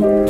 Thank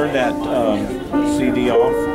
turn that, um, CD off?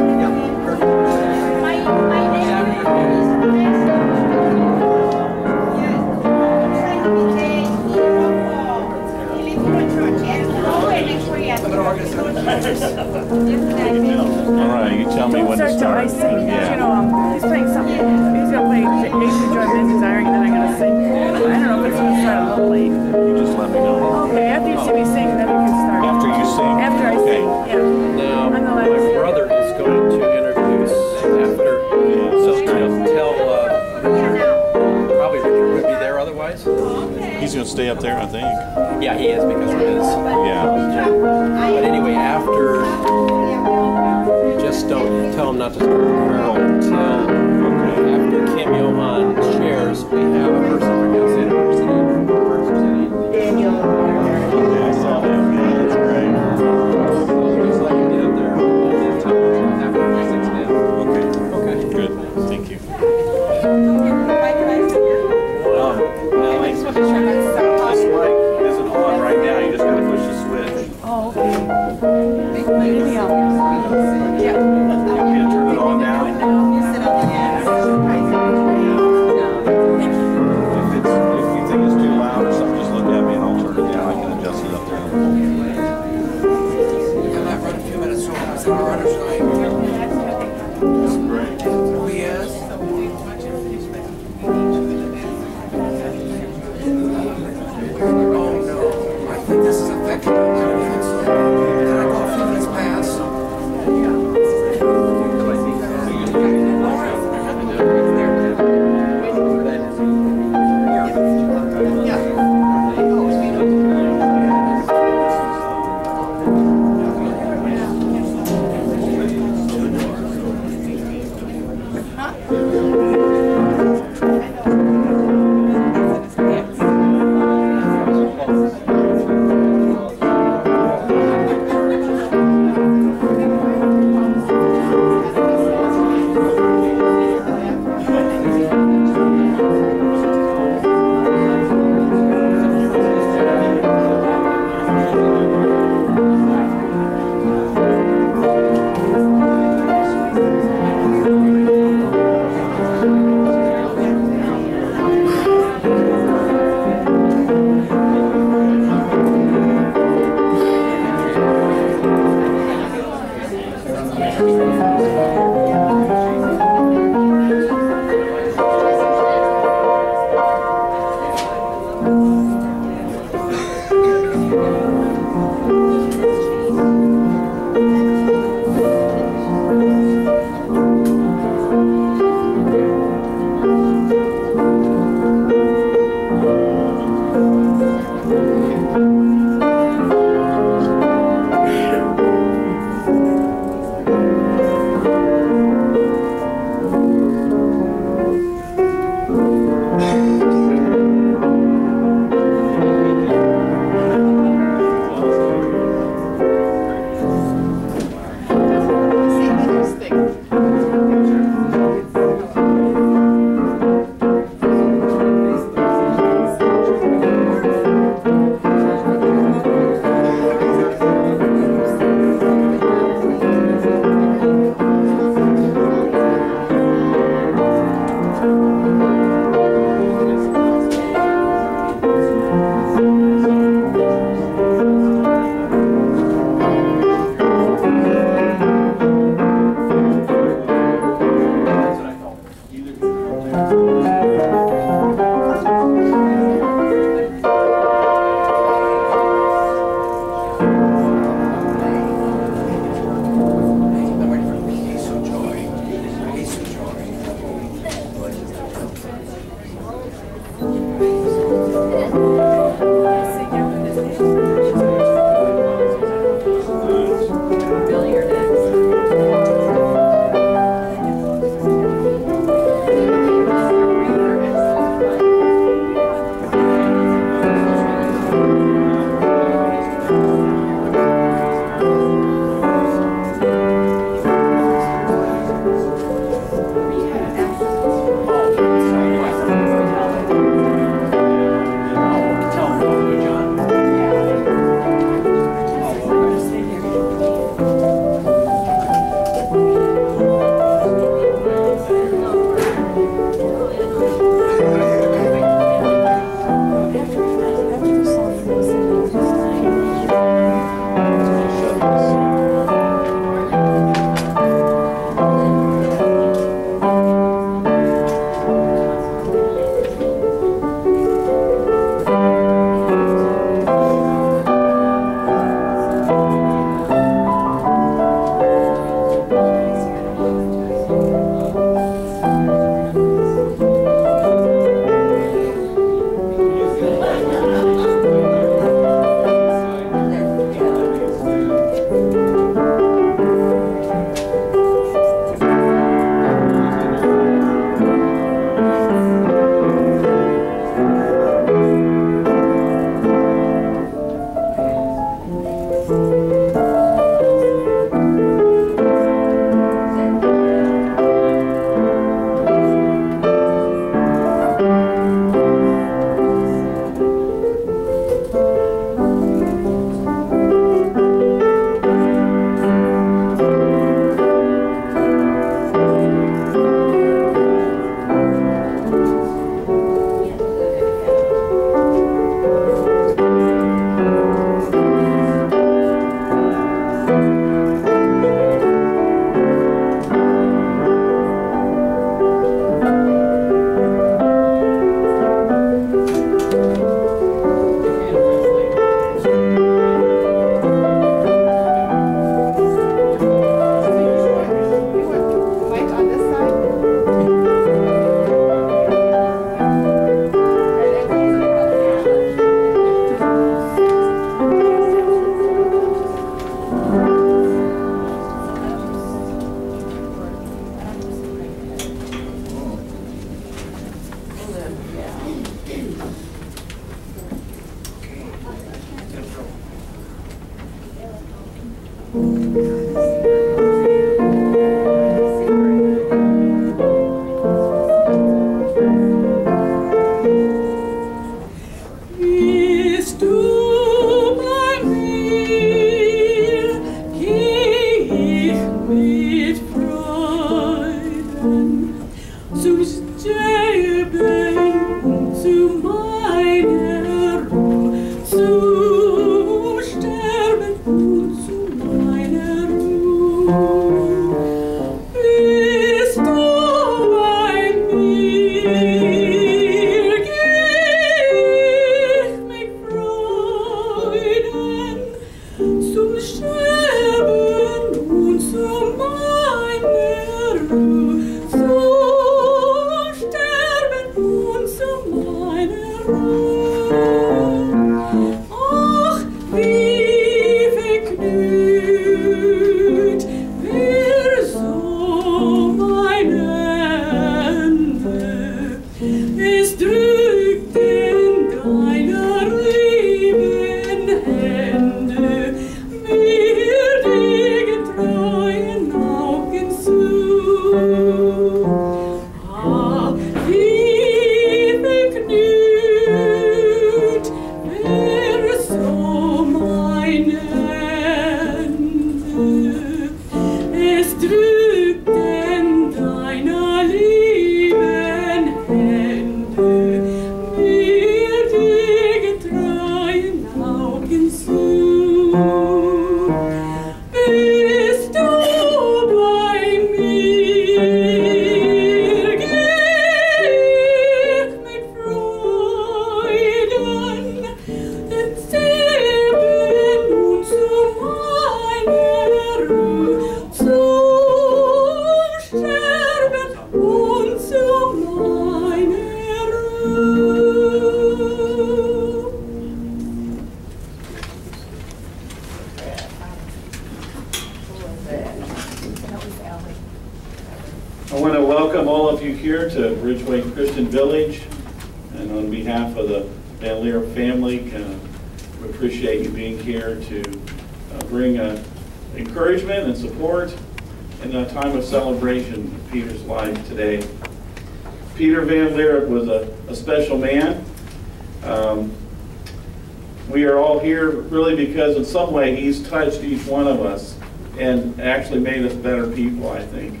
Some way he's touched each one of us and actually made us better people, I think.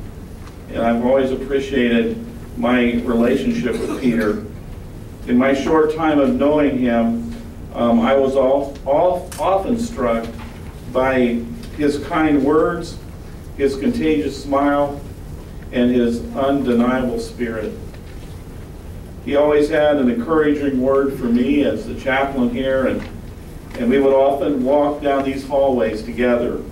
And I've always appreciated my relationship with Peter. In my short time of knowing him, um, I was all, all, often struck by his kind words, his contagious smile, and his undeniable spirit. He always had an encouraging word for me as the chaplain here, and, and we would often walk down these hallways together.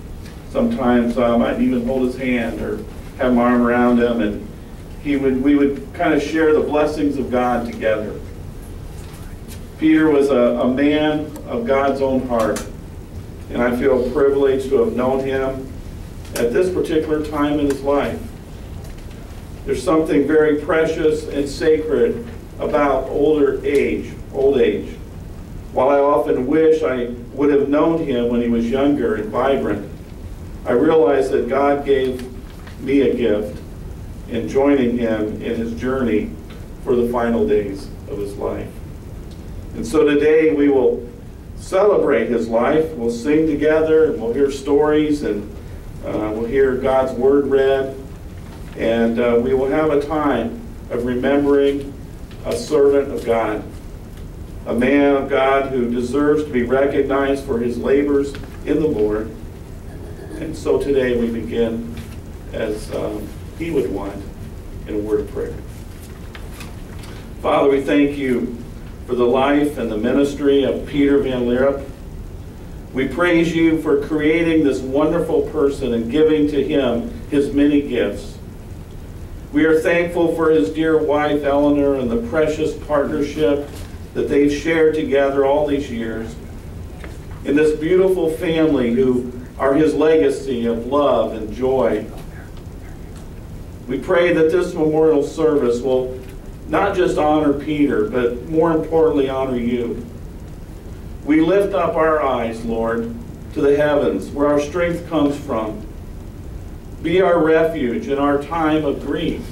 Sometimes um, I'd even hold his hand or have my arm around him, and he would, we would kind of share the blessings of God together. Peter was a, a man of God's own heart, and I feel privileged to have known him at this particular time in his life. There's something very precious and sacred about older age, old age. While I often wish I would have known him when he was younger and vibrant, I realize that God gave me a gift in joining him in his journey for the final days of his life. And so today we will celebrate his life. We'll sing together and we'll hear stories and uh, we'll hear God's word read. And uh, we will have a time of remembering a servant of God, a man of God who deserves to be recognized for his labors in the Lord. And so today we begin as um, he would want in a word of prayer. Father, we thank you for the life and the ministry of Peter Van Lierop. We praise you for creating this wonderful person and giving to him his many gifts. We are thankful for his dear wife, Eleanor, and the precious partnership that they've shared together all these years. In this beautiful family who are his legacy of love and joy. We pray that this memorial service will not just honor Peter, but more importantly, honor you. We lift up our eyes, Lord, to the heavens, where our strength comes from. Be our refuge in our time of grief.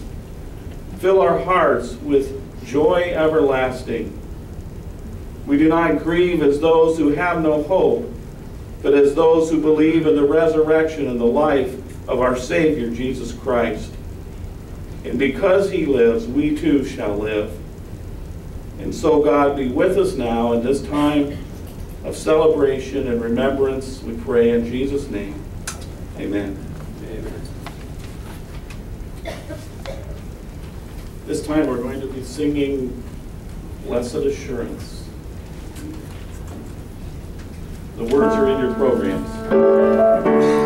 Fill our hearts with joy everlasting. We do not grieve as those who have no hope, but as those who believe in the resurrection and the life of our Savior, Jesus Christ. And because he lives, we too shall live. And so, God, be with us now in this time of celebration and remembrance, we pray in Jesus' name. Amen. Amen. This time we're going to be singing Blessed Assurance. The words are in your programs.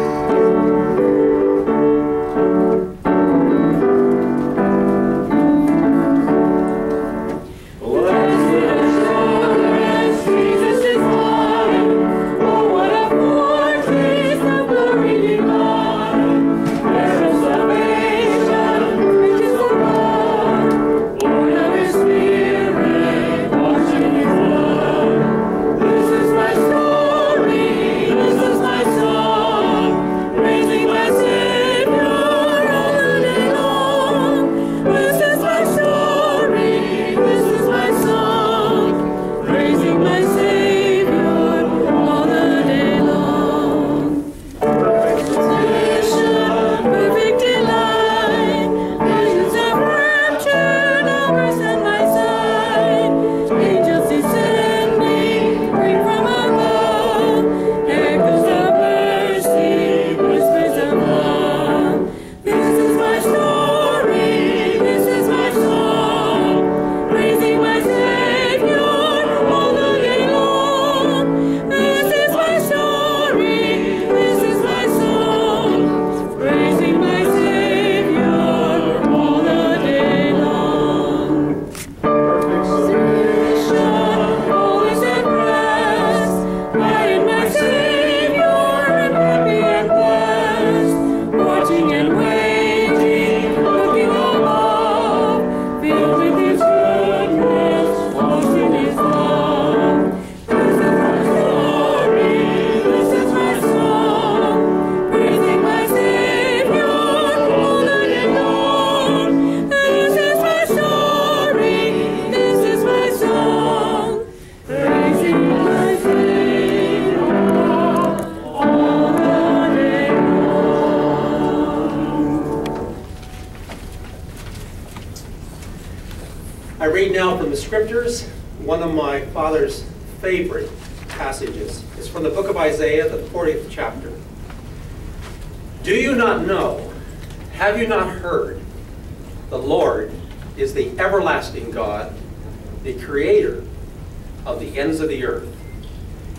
ends of the earth.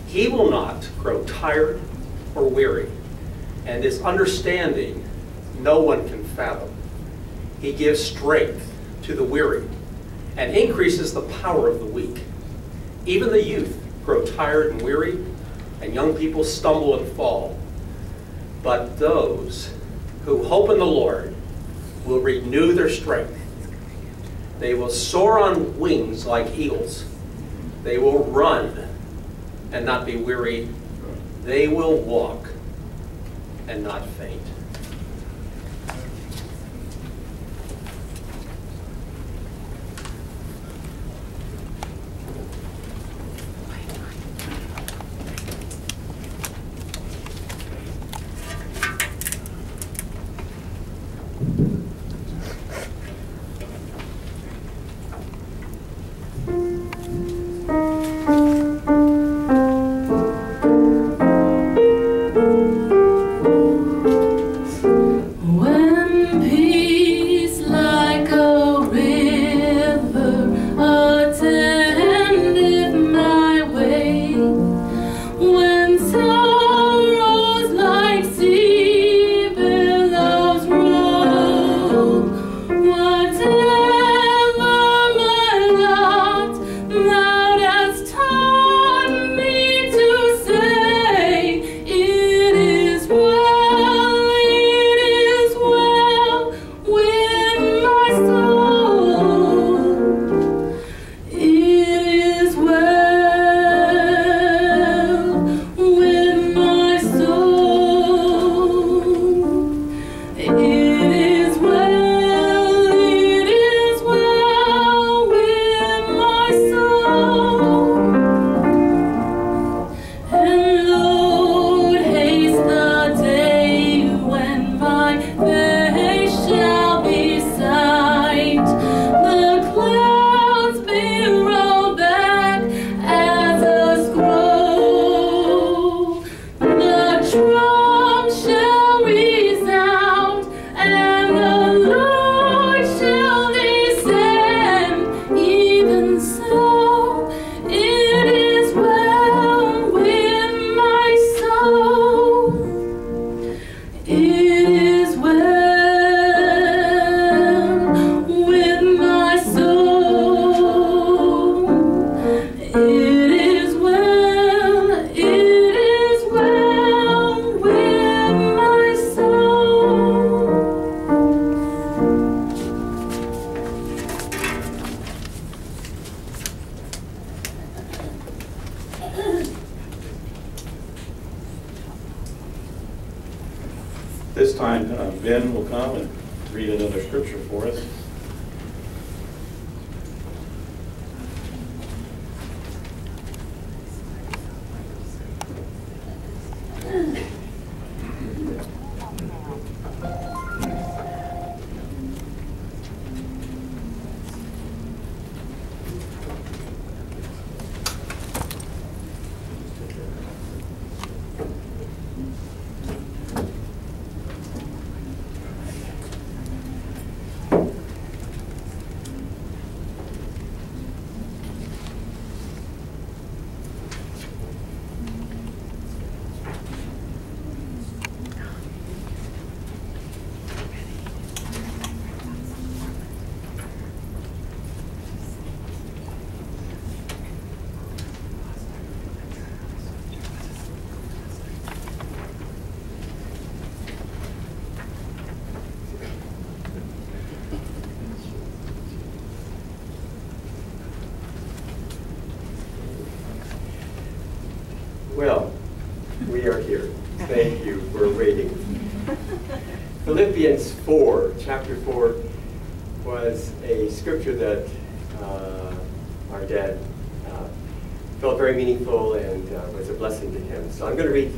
He will not grow tired or weary, and his understanding no one can fathom. He gives strength to the weary and increases the power of the weak. Even the youth grow tired and weary, and young people stumble and fall. But those who hope in the Lord will renew their strength. They will soar on wings like eagles. They will run and not be weary. They will walk and not faint.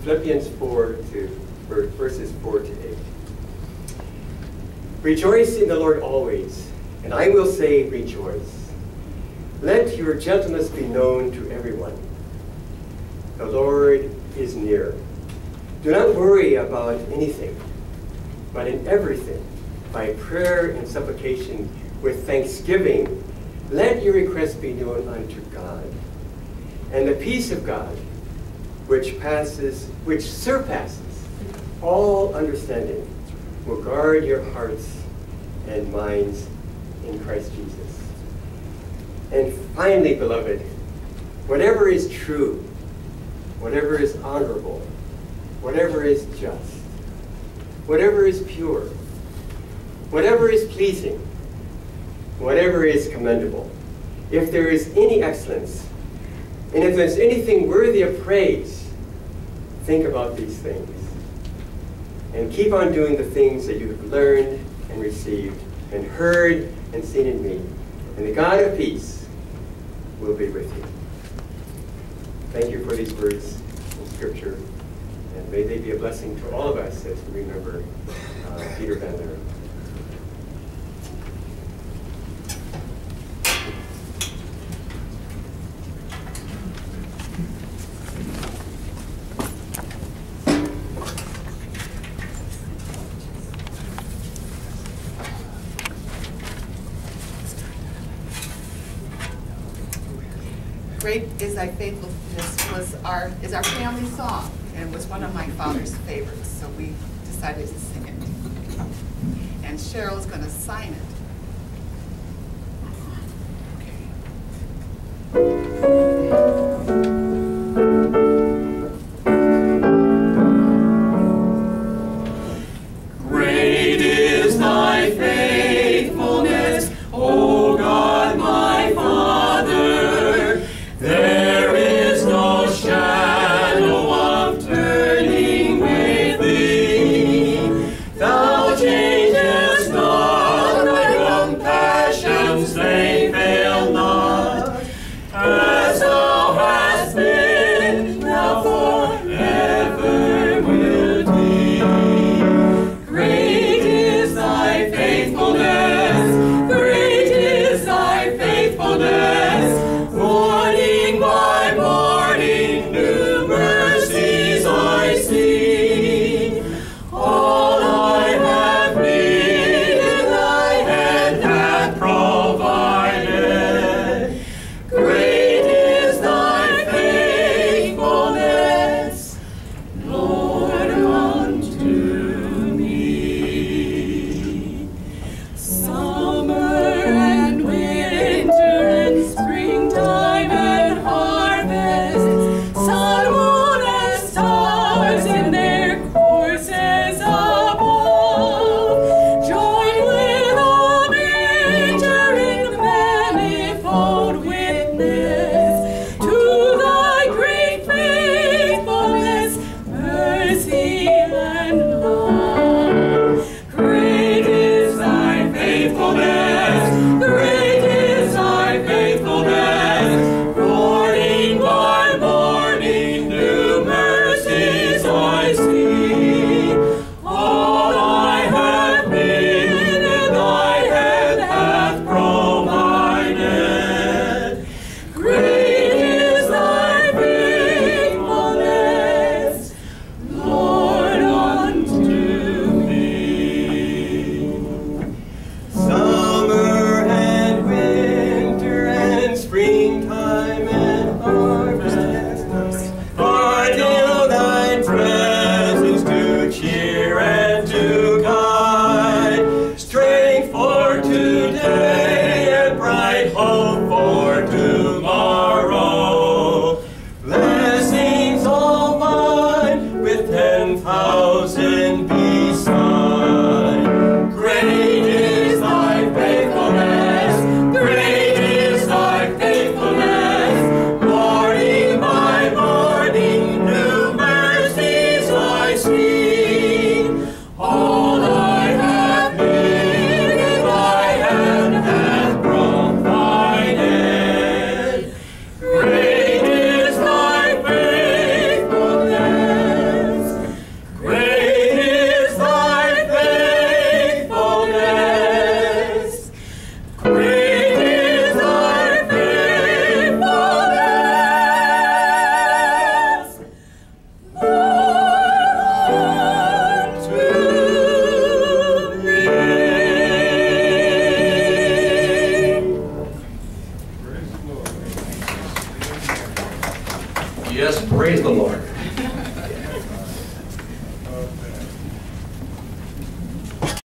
Philippians 4 to verses 4 to 8. Rejoice in the Lord always, and I will say rejoice. Let your gentleness be known to everyone. The Lord is near. Do not worry about anything, but in everything, by prayer and supplication with thanksgiving, let your requests be known unto God. And the peace of God, which passes, which surpasses all understanding, will guard your hearts and minds in Christ Jesus. And finally, beloved, whatever is true, whatever is honorable, whatever is just, whatever is pure, whatever is pleasing, whatever is commendable, if there is any excellence, and if there's anything worthy of praise, think about these things. And keep on doing the things that you have learned and received and heard and seen in me. And the God of peace will be with you. Thank you for these words in Scripture. And may they be a blessing to all of us as we remember uh, Peter Van thy faithfulness was our, is our family song, and it was one of my father's favorites, so we decided to sing it. And Cheryl's gonna sign it.